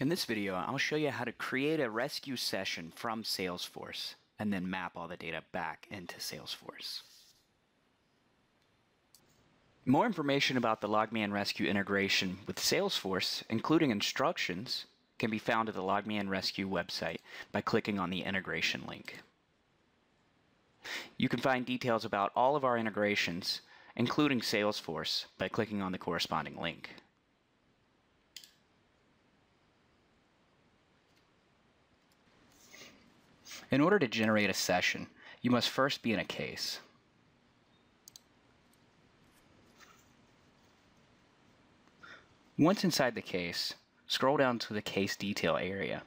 In this video, I'll show you how to create a rescue session from Salesforce and then map all the data back into Salesforce. More information about the LogMeIn Rescue integration with Salesforce, including instructions, can be found at the LogMeIn Rescue website by clicking on the integration link. You can find details about all of our integrations, including Salesforce, by clicking on the corresponding link. In order to generate a session, you must first be in a case. Once inside the case, scroll down to the case detail area.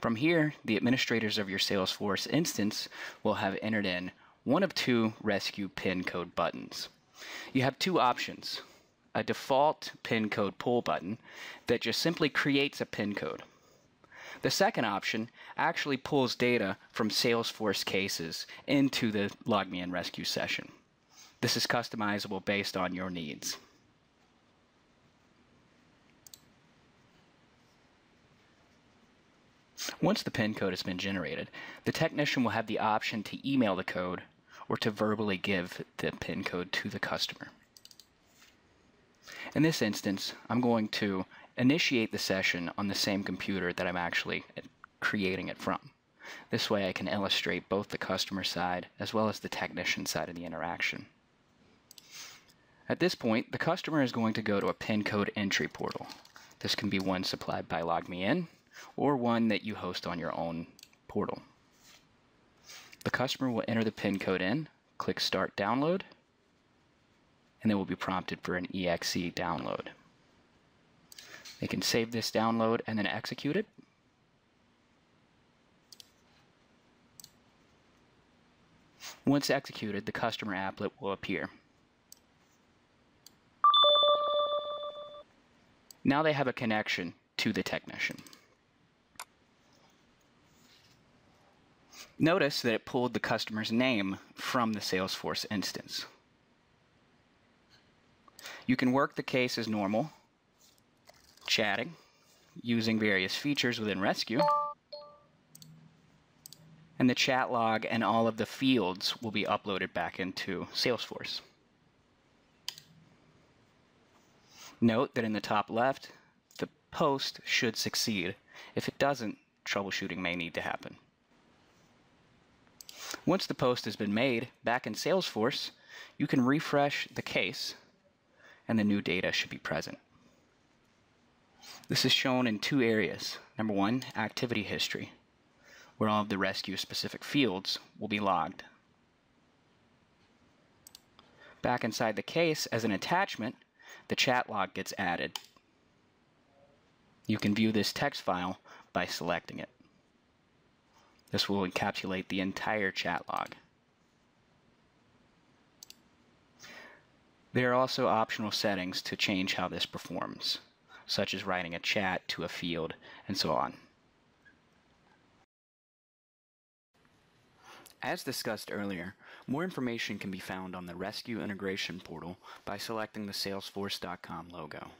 From here, the administrators of your Salesforce instance will have entered in one of two rescue pin code buttons. You have two options, a default pin code pull button that just simply creates a pin code. The second option actually pulls data from Salesforce cases into the LogMeIn Rescue session. This is customizable based on your needs. Once the PIN code has been generated, the technician will have the option to email the code or to verbally give the PIN code to the customer. In this instance, I'm going to initiate the session on the same computer that I'm actually creating it from. This way I can illustrate both the customer side as well as the technician side of the interaction. At this point, the customer is going to go to a PIN code entry portal. This can be one supplied by LogMeIn or one that you host on your own portal. The customer will enter the PIN code in, click Start Download, and they will be prompted for an exe download. They can save this download and then execute it. Once executed, the customer applet will appear. Now they have a connection to the technician. Notice that it pulled the customer's name from the Salesforce instance. You can work the case as normal chatting using various features within Rescue. And the chat log and all of the fields will be uploaded back into Salesforce. Note that in the top left, the post should succeed. If it doesn't, troubleshooting may need to happen. Once the post has been made back in Salesforce, you can refresh the case and the new data should be present. This is shown in two areas. Number one, activity history, where all of the rescue specific fields will be logged. Back inside the case, as an attachment, the chat log gets added. You can view this text file by selecting it. This will encapsulate the entire chat log. There are also optional settings to change how this performs such as writing a chat to a field, and so on. As discussed earlier, more information can be found on the Rescue Integration portal by selecting the Salesforce.com logo.